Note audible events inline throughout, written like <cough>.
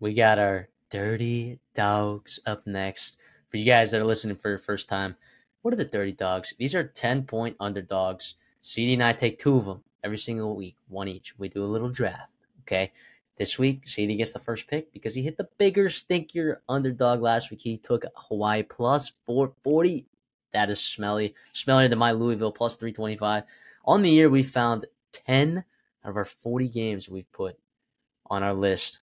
We got our dirty dogs up next. For you guys that are listening for your first time, what are the dirty dogs? These are 10 point underdogs. CD and I take two of them every single week, one each. We do a little draft. Okay. This week, CD gets the first pick because he hit the bigger, stinkier underdog last week. He took Hawaii plus 440. That is smelly. Smellier than my Louisville plus 325. On the year, we found 10 out of our 40 games we've put on our list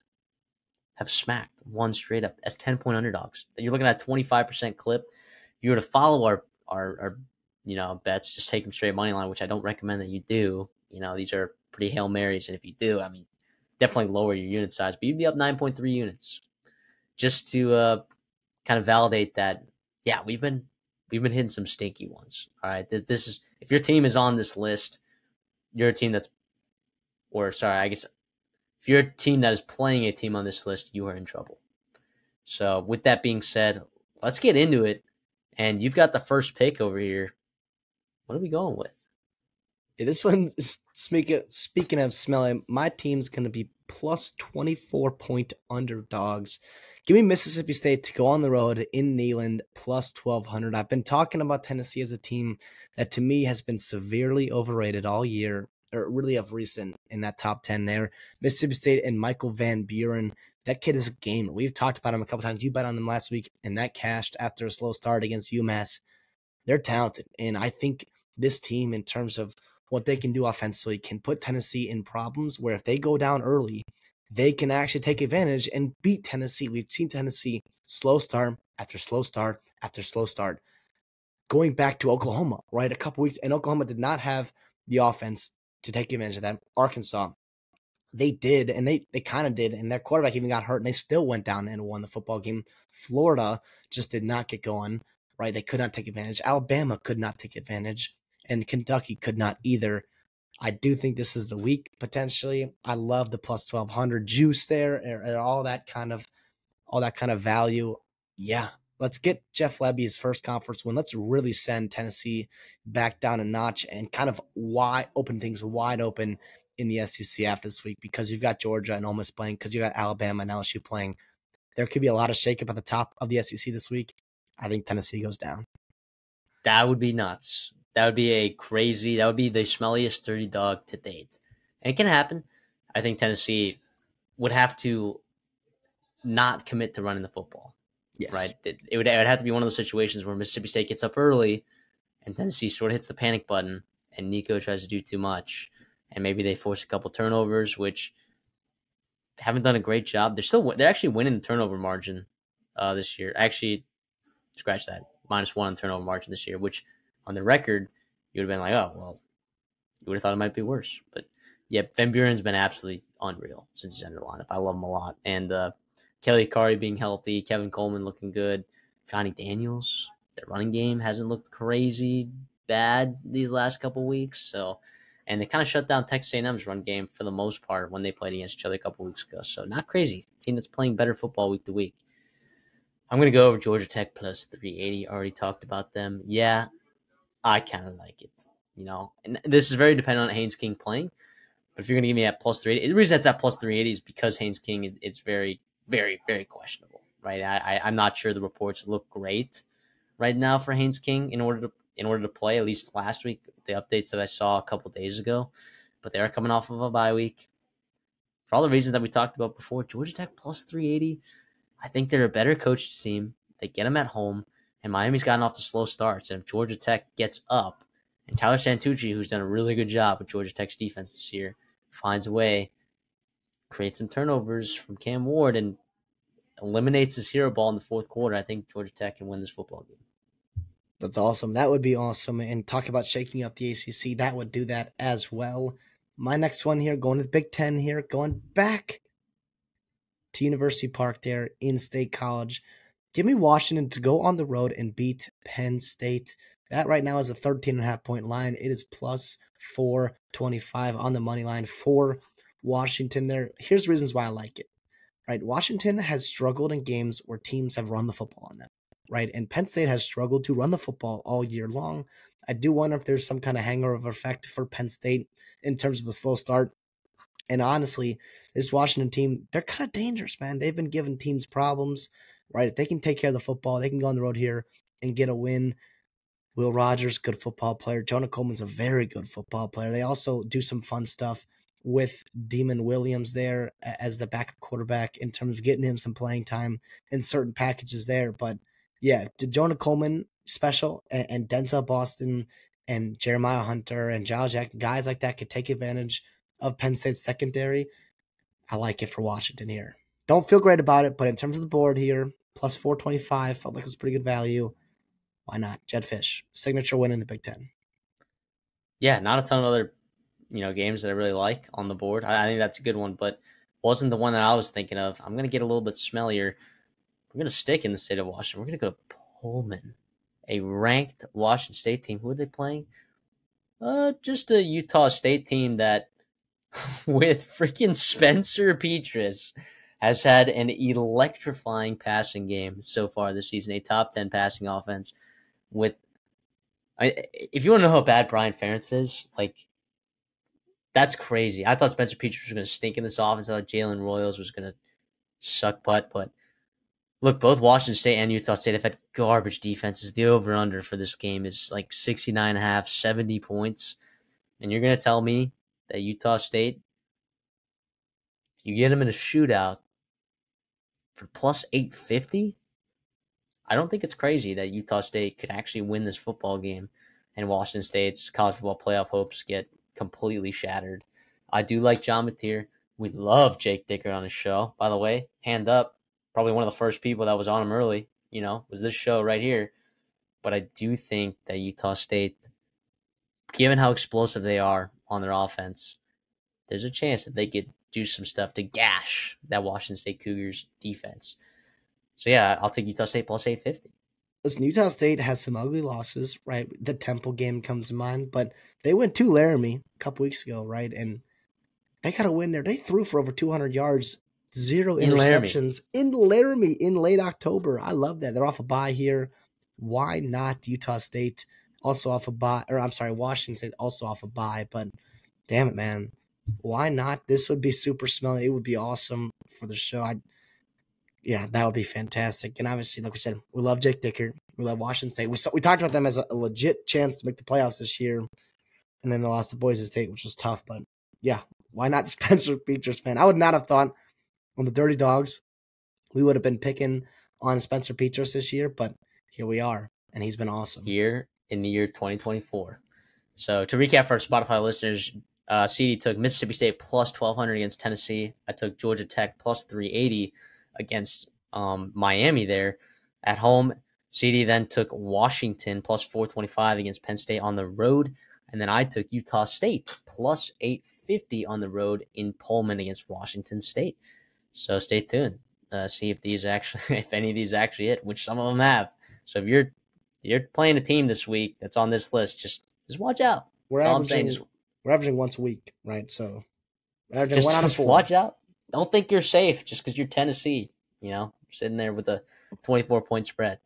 have smacked one straight up as 10 point underdogs. You're looking at 25% clip. If you were to follow our, our, our, you know, bets, just take them straight money line, which I don't recommend that you do. You know, these are pretty Hail Marys. And if you do, I mean, definitely lower your unit size, but you'd be up 9.3 units just to uh, kind of validate that, yeah, we've been, we've been hitting some stinky ones. All right. This is, if your team is on this list, you're a team that's, or sorry, I guess if you're a team that is playing a team on this list, you are in trouble. So, with that being said, let's get into it. And you've got the first pick over here. What are we going with? Yeah, this one, speaking speaking of smelling, my team's going to be plus 24 point underdogs. Give me Mississippi State to go on the road in Neyland plus 1200. I've been talking about Tennessee as a team that to me has been severely overrated all year or really of recent in that top 10 there. Mississippi State and Michael Van Buren. That kid is a gamer. We've talked about him a couple times. You bet on them last week, and that cashed after a slow start against UMass. They're talented. And I think this team, in terms of what they can do offensively, can put Tennessee in problems where if they go down early, they can actually take advantage and beat Tennessee. We've seen Tennessee slow start after slow start after slow start. Going back to Oklahoma, right? A couple weeks, and Oklahoma did not have the offense to take advantage of that. Arkansas, they did, and they they kind of did, and their quarterback even got hurt, and they still went down and won the football game. Florida just did not get going, right? They could not take advantage. Alabama could not take advantage, and Kentucky could not either. I do think this is the week potentially. I love the plus twelve hundred juice there, and all that kind of, all that kind of value. Yeah, let's get Jeff Lebby's first conference win. Let's really send Tennessee back down a notch and kind of wide open things wide open in the SEC after this week because you've got Georgia and Ole Miss playing, because you got Alabama and LSU playing. There could be a lot of shakeup at the top of the SEC this week. I think Tennessee goes down. That would be nuts. That would be a crazy. That would be the smelliest dirty dog to date, and it can happen. I think Tennessee would have to not commit to running the football. Yes. Right. It, it, would, it would have to be one of those situations where Mississippi State gets up early and Tennessee sort of hits the panic button and Nico tries to do too much. And maybe they force a couple turnovers, which haven't done a great job. They're still they're actually winning the turnover margin uh, this year. Actually, scratch that minus one on turnover margin this year, which on the record you would have been like, oh well, you would have thought it might be worse. But yeah, Van Buren's been absolutely unreal since he's entered the lineup. I love him a lot, and uh, Kelly Akharaiyi being healthy, Kevin Coleman looking good, Johnnie Daniels, their running game hasn't looked crazy bad these last couple weeks. So, and they kind of shut down Texas A&M's run game for the most part when they played against each other a couple weeks ago. So, not crazy. Team that's playing better football week to week. I'm going to go over Georgia Tech plus 380. Already talked about them. Yeah, I kind of like it. You know, and this is very dependent on Haynes King playing. But if you're going to give me at plus 380, the reason that's at plus 380 is because Haynes King, it's very very, very questionable, right? I, I am not sure the reports look great right now for Haynes King in order to in order to play. At least last week, the updates that I saw a couple days ago, but they are coming off of a bye week. For all the reasons that we talked about before, Georgia Tech plus 380. I think they're a better coached team. They get them at home, and Miami's gotten off the slow starts. And if Georgia Tech gets up, and Tyler Santucci, who's done a really good job with Georgia Tech's defense this year, finds a way create some turnovers from Cam Ward and eliminates his hero ball in the fourth quarter, I think Georgia Tech can win this football game. That's awesome. That would be awesome. And talk about shaking up the ACC, that would do that as well. My next one here, going to the Big Ten here, going back to University Park there in State College. Give me Washington to go on the road and beat Penn State. That right now is a 13 and a half point line. It is plus 425 on the money line for Washington there. Here's the reasons why I like it. Right, Washington has struggled in games where teams have run the football on them. Right, and Penn State has struggled to run the football all year long. I do wonder if there's some kind of hangover effect for Penn State in terms of a slow start. And honestly, this Washington team, they're kind of dangerous, man. They've been giving teams problems, right? If they can take care of the football, they can go on the road here and get a win. Will Rogers, good football player. Jonah Coleman's a very good football player. They also do some fun stuff with Demond Williams there as the backup quarterback in terms of getting him some playing time in certain packages there. But yeah, Jonah Coleman special and, and Denzel Boston and Jeremiah Hunter and Giles Jack, guys like that could take advantage of Penn State's secondary. I like it for Washington here. Don't feel great about it, but in terms of the board here, plus 425 felt like it was pretty good value. Why not? Jedd Fisch, signature win in the Big Ten. Yeah, not a ton of other you know games that I really like on the board. I, I think that's a good one, but wasn't the one that I was thinking of. I'm gonna get a little bit smellier. We're gonna stick in the state of Washington. We're gonna go to Pullman, a ranked Washington State team. Who are they playing? Uh, just a Utah State team that, <laughs> with freaking Spencer Petras, has had an electrifying passing game so far this season. A top ten passing offense with I, if you want to know how bad Brian Ferentz is, like that's crazy. I thought Spencer Petras was going to stink in this offense. I thought Jalen Royals was going to suck butt, but look, both Washington State and Utah State have had garbage defenses. The over under for this game is like 69 and a half, 70 points. And you're going to tell me that Utah State, if you get them in a shootout for plus 850? I don't think it's crazy that Utah State could actually win this football game and Washington State's college football playoff hopes get completely shattered. I do like John Mateer. We love Jake Dickert on his show. By the way, hand up, probably one of the first people that was on him early, you know, was this show right here. But I do think that Utah State, given how explosive they are on their offense, there's a chance that they could do some stuff to gash that Washington State Cougars defense. So yeah, I'll take Utah State plus 850. Listen, Utah State has some ugly losses, right? The Temple game comes to mind, but they went to Laramie a couple weeks ago, right? And they got a win there. They threw for over 200 yards, zero in interceptions Laramie. in Laramie in late October. I love that. They're off a bye here. Why not Utah State also off a bye? Or I'm sorry, Washington State also off a bye. But damn it, man, why not? This would be super smelly. It would be awesome for the show. I yeah, that would be fantastic. And obviously, like we said, we love Jake Dickert. We love Washington State. We saw, we talked about them as a, a, legit chance to make the playoffs this year, and then they lost to Boise State, which was tough. But yeah, why not <laughs> Spencer Petras, man? I would not have thought on the Dirty Dogs we would have been picking on Spencer Petras this year, but here we are, and he's been awesome. Year in the year 2024. So to recap for our Spotify listeners, uh, CD took Mississippi State plus 1200 against Tennessee. I took Georgia Tech plus 380 against um, Miami there at home. CD then took Washington plus 425 against Penn State on the road. And then I took Utah State plus 850 on the road in Pullman against Washington State. So stay tuned. Uh, see if these actually, <laughs> if any of these actually hit, which some of them have. So if you're you're playing a team this week that's on this list, just just watch out. We're averaging, we're averaging once a week, right? So just, just watch out don't think you're safe just because you're Tennessee. You know, sitting there with a 24 point spread.